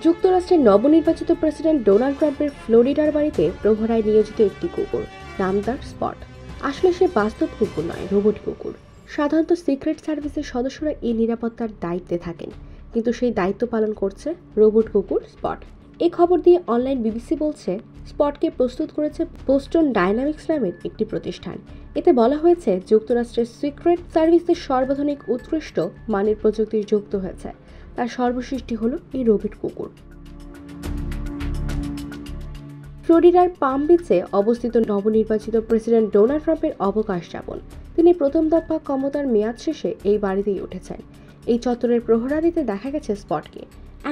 যুক্তরাষ্ট্রের নবনির্বাচিত president Donald ট্রাম্পের ফ্লোরিডার বাড়িতে প্রহরায় নিয়োজিত একটি কুকুর নাম তার স্পট। আসলে সে বাস্তব কুকুর নয়, রোবট কুকুর। সাধারণত সিক্রেট সার্ভিসের সদস্যরা এই নিরাপত্তার দায়িত্বে থাকেন, কিন্তু সেই দায়িত্ব পালন করছে রোবট কুকুর স্পট। এ খবর দিয়ে অনলাইন বিবিসি বলছে, স্পটকে প্রস্তুত করেছে বোস্টন ডায়নামিক্স নামের একটি প্রতিষ্ঠান। এতে বলা হয়েছে, যুক্তরাষ্ট্রের সিক্রেট সার্ভিসের সর্বাধুনিক, উৎকৃষ্ট মানের প্রযুক্তি যুক্ত হয়েছে। তার সর্বসৃষ্টি হলো এই রোবট কুকুর। ফ্লোরিডার পাম বিচে অবস্থিত নবনির্বাচিত প্রেসিডেন্ট ডোনাল্ড ট্রাম্পের অবকাশ যাপন। তিনি প্রথম দফা ক্ষমতার মেয়াদ শেষে এই বাড়িতেই উঠেছেন। এই চত্বরের প্রহরাদিতে দেখা গেছে স্পটকে।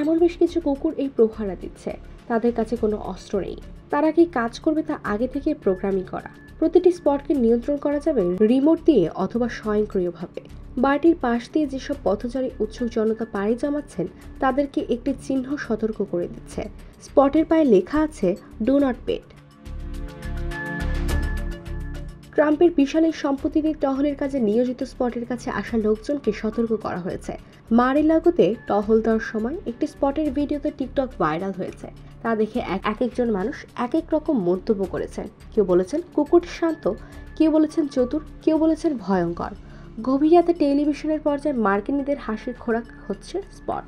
এমন বেশ কিছু কুকুর এই প্রহরা দিচ্ছে। তাদের কাছে কোনো অস্ত্র নেই। তারা কি কাজ করবে তা আগে থেকে প্রোগ্রামিং করা। প্রতিটি স্পটকে নিয়ন্ত্রণ করা যাবে রিমোট দিয়ে অথবা স্বয়ংক্রিয়ভাবে। বাড়িটির পাশ দিয়ে যেসব পথচারী উৎসুক জনতা পাড়ি জমাচ্ছেন, তাদেরকে একটি চিহ্ন সতর্ক করে দিচ্ছে। স্পটের পায়ে লেখা আছে ডো নট পেট ট্রাম্পের বিশাল এই সম্পত্তিতে টহলের কাজে নিয়োজিত স্পটের কাছে আসা লোকজনকে সতর্ক করা হয়েছে। মারে লাগোতে টহল দেওয়ার সময় একটি স্পটের ভিডিওতে টিকটক ভাইরাল হয়েছে। তা দেখে এক এক একজন মানুষ এক এক রকম মন্তব্য করেছেন। কেউ বলেছেন কুকুরটি শান্ত, কেউ বলেছেন চতুর, কেউ বলেছেন ভয়ঙ্কর। গভীর রাতে টেলিভিশনের পর্যায়ে মার্কিনীদের হাসির খোরাক হচ্ছে স্পট।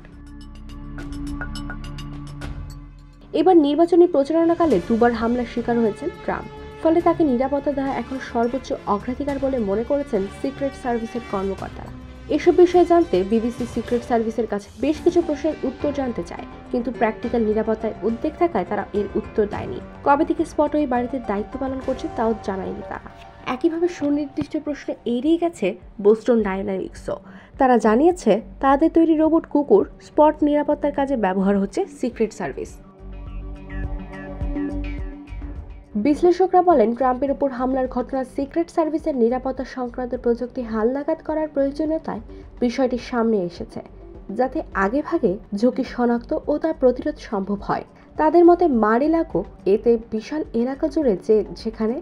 এবার নির্বাচনী প্রচারণাকালে দুবার হামলার শিকার হয়েছেন ট্রাম্প। ফলে তাকে নিরাপত্তা দেওয়া এখন সর্বোচ্চ অগ্রাধিকার বলে মনে করেছেন সিক্রেট সার্ভিসের কর্মকর্তারা। এসব বিষয়ে জানতে বিবিসি সিক্রেট সার্ভিসের কাছে বেশ কিছু প্রশ্নের উত্তর জানতে চায়, কিন্তু প্র্যাকটিক্যাল নিরাপত্তায় উদ্বেগ থাকায় তারা এর উত্তর দেয়নি। কবে থেকে স্পট ওই বাড়িতে দায়িত্ব পালন করছে তাও জানায়নি তারা। একইভাবে সুনির্দিষ্ট প্রশ্ন এড়িয়ে গেছে বোস্টন ডায়নামিক্সও। তারা জানিয়েছে, তাদের তৈরি রোবট কুকুর স্পট নিরাপত্তার কাজে ব্যবহার হচ্ছে সিক্রেট সার্ভিস। বিশ্লেষকরা বলেন, ট্রাম্পের উপর হামলার ঘটনা সিক্রেট সার্ভিসের নিরাপত্তা সংক্রান্ত প্রযুক্তি হালনাগাদ করার প্রয়োজনীয়তায় বিষয়টি সামনে এসেছে, যাতে আগেভাগে ঝুঁকি শনাক্ত ও তার প্রতিরোধ সম্ভব হয়। তাদের মতে, মারিলাকো এতে বিশাল এলাকা জুড়ে যে যেখানে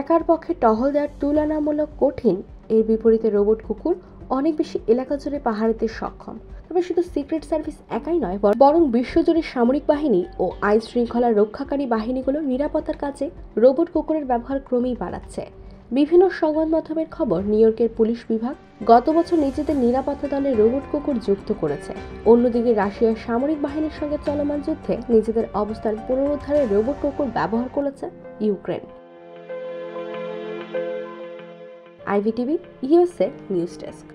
একার পক্ষে টহল দেওয়ার তুলনামূলক কঠিন, এর বিপরীতে রোবট কুকুর অনেক বেশি এলাকা জুড়ে পাহাড়িতে সক্ষম। তবে শুধু সিক্রেট সার্ভিস একাই নয়, বরং বিশ্বজুড়ে সামরিক বাহিনী ও আইন শৃঙ্খলা রক্ষাকারী বাহিনীগুলো নিরাপত্তার কাজে রোবট কুকুরের ব্যবহার ক্রমেই বাড়াচ্ছে। বিভিন্ন সংবাদ মাধ্যমের খবর, নিউ ইয়র্কের পুলিশ বিভাগ গত বছর নিজেদের নিরাপত্তা দলে রোবট কুকুর যুক্ত করেছে। অন্যদিকে রাশিয়ার সামরিক বাহিনীর সঙ্গে চলমান যুদ্ধে নিজেদের অবস্থান পুনরুদ্ধারে রোবট কুকুর ব্যবহার করেছে Ukraine. IVTV, USA, news desk.